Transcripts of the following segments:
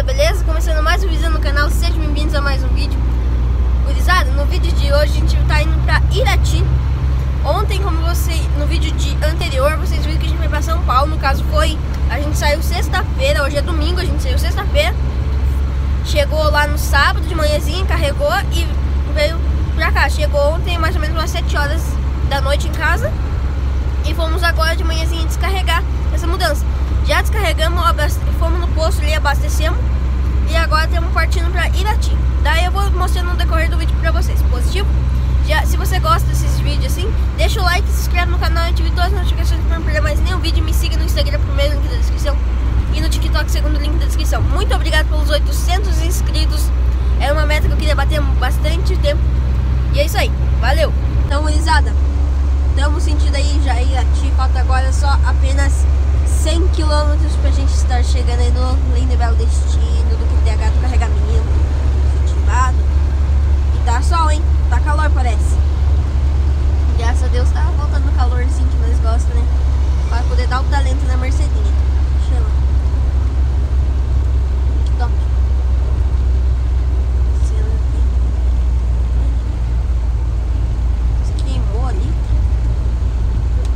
gurizada, beleza? Começando mais um vídeo no canal, sejam bem-vindos a mais um vídeo. Gurizada, no vídeo de hoje a gente tá indo pra Irati. Ontem, como você, no vídeo de anterior, vocês viram que a gente foi pra São Paulo No caso foi, a gente saiu sexta-feira, hoje é domingo, a gente saiu sexta-feira. Chegou lá no sábado de manhãzinha, carregou e veio pra cá. Chegou ontem, mais ou menos umas 7 horas da noite em casa. E fomos agora de manhãzinha descarregar essa mudança já descarregamos, fomos no posto ali, abastecemos e agora estamos partindo para Irati. Daí eu vou mostrando no decorrer do vídeo para vocês. Positivo? Já, se você gosta desses vídeos assim, deixa o like, se inscreve no canal, ative todas as notificações para não perder mais nenhum vídeo. Me siga no Instagram, primeiro link da descrição, e no TikTok, segundo link da descrição. Muito obrigado pelos 800 inscritos. Era uma meta que eu queria bater bastante tempo. E é isso aí. Valeu! Então, Isada, estamos sentindo aí já Irati. Falta agora só apenas 100 quilômetros pra gente estar chegando aí no lindo belo destino do QTH do carregamento ativado. E tá sol, hein? Tá calor, parece. Graças a Deus tá voltando o calorzinho que nós gostamos, né? Pra poder dar o talento na Mercedinha. Chama. Top. Queimou ali.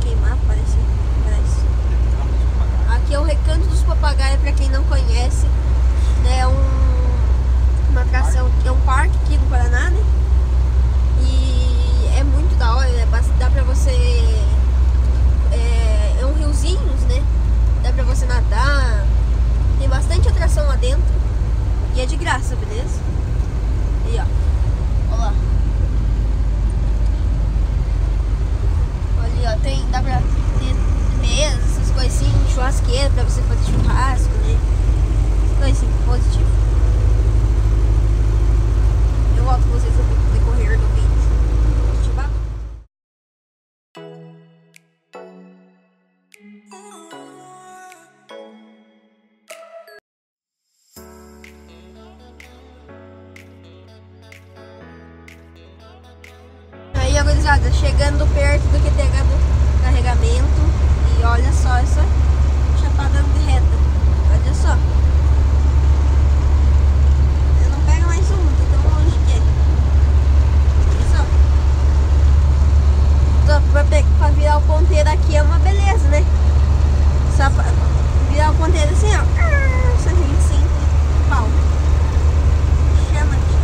Queimar, parece. Parece. Aqui é o Recanto dos Papagaios, para quem não conhece. né, É um, uma atração, é um parque aqui no Paraná, né? E é muito da hora, né? Dá pra você. É, é um riozinhos, né? Dá pra você nadar. Tem bastante atração lá dentro. E é de graça, beleza? E ó. Olha lá. Olha, ó, tem. Dá pra ter mesa, essas assim, churrasqueira pra você fazer churrasco, né? Coisa assim, positivo. Gurizada, chegando perto do QTH do carregamento. E olha só essa chapada de reta. Olha só. Eu não pego mais um, tô tão longe que é. Olha só. Só pra, pe- pra virar o ponteiro aqui é uma beleza, né? Só pra virar o ponteiro assim, ó. Só gente assim, pau. Chama aqui.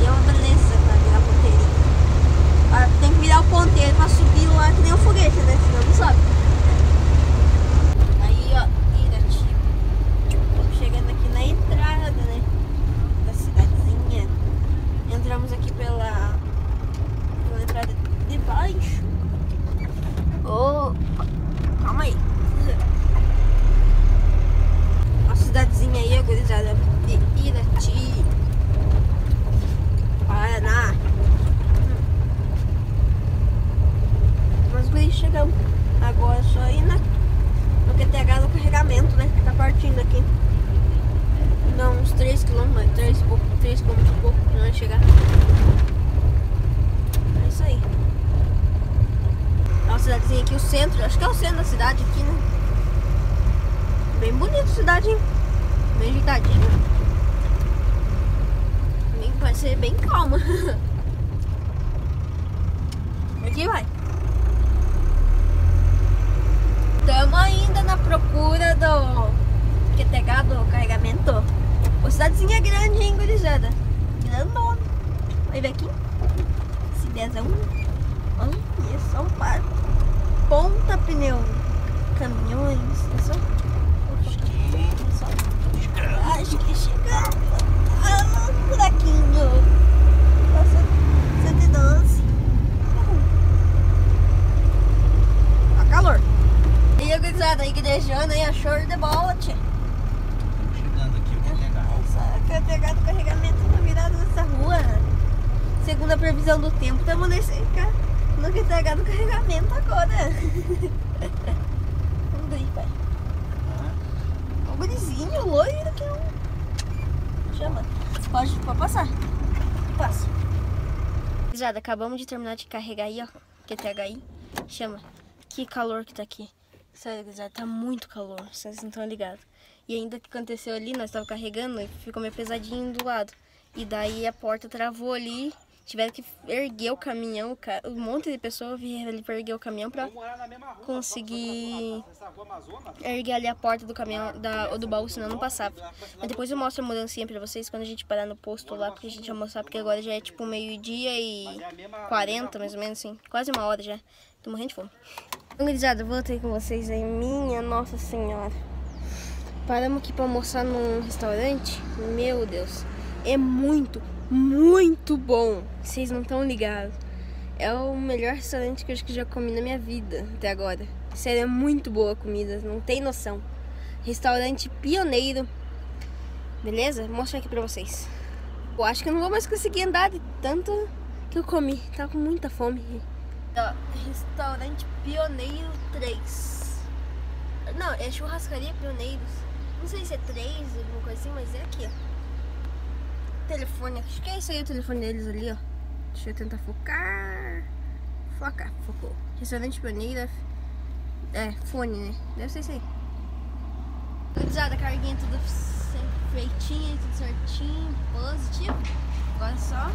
E é uma beleza pra virar ponteirinho. Ah, Tem que virar o ponteiro pra subir lá que nem o foguete, né? Senão não sobe. Aí, ó, Irati. Estamos chegando aqui na entrada, né? Da cidadezinha. Entramos aqui pela, pela entrada de baixo. Oh, calma aí. A cidadezinha aí, gurizada, de Irati. Paraná. Nós guri chegamos. Agora é só ir na, no QTH do carregamento, né? Tá partindo aqui. Não, uns 3 km, 3 e pouco, 3 km chegar. É isso aí. É uma cidadezinha aqui, o centro, acho que é o centro da cidade aqui, né? Bem bonita a cidade, hein? Bem ajeitadinha. Bem- Vai ser bem calma. Aqui vai. Estamos ainda na procura do QTH do carregamento. Uma cidadezinha grande, hein, gurizada? Vai ver aqui. Esse 10 é um. Olha, é só um par. Ponta pneu. Caminhões. É só. Acho que chegamos. Ah, buraquinho. Nossa, 112. Tá calor. E a gurizada, a igrejona aí, a show de bola, tia. Chegando aqui o QTH. Essa QTH do carregamento na virada dessa rua. Segundo a previsão do tempo, estamos nesse no QTH do carregamento agora. Vamos aí, pai. Um gurizinho loiro que é um. Chama. Pode, pode passar. Passa. Gurizada, acabamos de terminar de carregar aí, ó. QTH aí. Chama. Que calor que tá aqui. Sério, gurizada, tá muito calor. Vocês não estão ligados. E ainda que aconteceu ali, nós tava carregando e ficou meio pesadinho do lado. E daí a porta travou ali, tiveram que erguer o caminhão, ca- um monte de pessoas vieram ali pra erguer o caminhão pra conseguir erguer ali a porta do caminhão da, ou do baú, senão não passava. Mas depois eu mostro a mudancinha pra vocês quando a gente parar no posto lá, porque a gente vai mostrar, porque agora já é tipo meio-dia e 40, mais ou menos assim, quase uma hora já. Tô morrendo de fome. Gurizada, voltei com vocês aí, minha nossa senhora. Paramos aqui pra almoçar num restaurante. Meu Deus, é muito, muito bom. Vocês não estão ligados. É o melhor restaurante que eu acho que já comi na minha vida até agora. Sério, é muito boa a comida, não tem noção. Restaurante pioneiro. Beleza? Vou mostrar aqui pra vocês. Eu acho que eu não vou mais conseguir andar de tanto que eu comi. Tava com muita fome. Restaurante Pioneiro 3. Não, é churrascaria Pioneiros. Não sei se é 3, alguma coisa assim, mas é aqui, ó. Telefone, acho que é isso aí o telefone deles ali, ó. Deixa eu tentar focar. Foca, focou. Restaurante Pioneiro. É, fone, né? Deve ser isso aí. Utilizada, a carguinha tudo feitinha, tudo certinho, positivo. Agora só.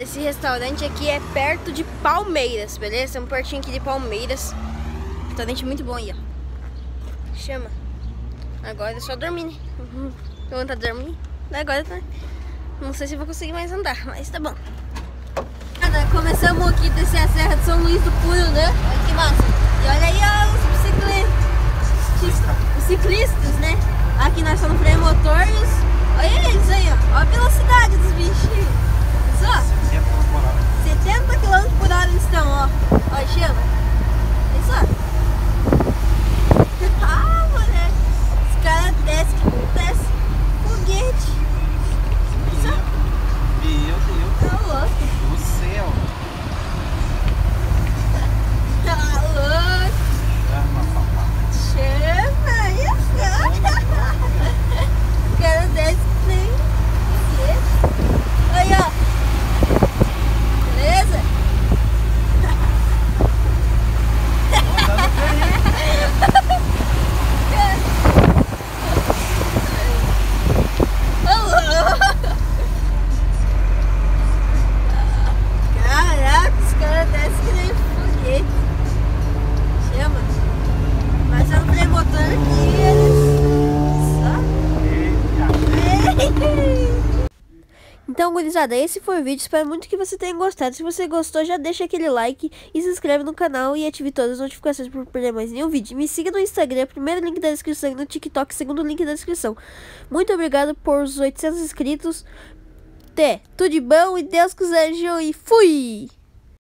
Esse restaurante aqui é perto de Palmeiras, beleza? Um pertinho aqui de Palmeiras. Restaurante muito bom aí, ó. Chama. Agora é só dormir, né? Uhum. Tô vontade de dormir. Agora tá. Não sei se vou conseguir mais andar, mas tá bom. Começamos aqui a descer a Serra de São Luís do Puro, né? Olha que massa. E olha aí, ó, os bicicletas. Os ciclistas, né? Aqui nós estamos freio motor e os... Olha eles aí, ó. Olha a velocidade dos bichinhos. Só. 70 km por hora eles estão, ó. Ó, chama. Olha só. Ah, moleque. Os caras descem que não desce foguete. Só. Meu Deus Tá louco. do céu. Tá louco. Chama, papai. Chama. Isso. Os caras descem que nem foguete. Aí, ó. Beleza? Caraca, os caras descem que nem foguete. Chama. Mas é um freio motor aqui, eles... Só. Então, gurizada, esse foi o vídeo. Espero muito que você tenha gostado. Se você gostou, já deixa aquele like e se inscreve no canal e ative todas as notificações para não perder mais nenhum vídeo. Me siga no Instagram, primeiro link da descrição, e no TikTok, segundo link da descrição. Muito obrigado por os 800 inscritos. Até, tudo de bom e Deus quiser, e fui!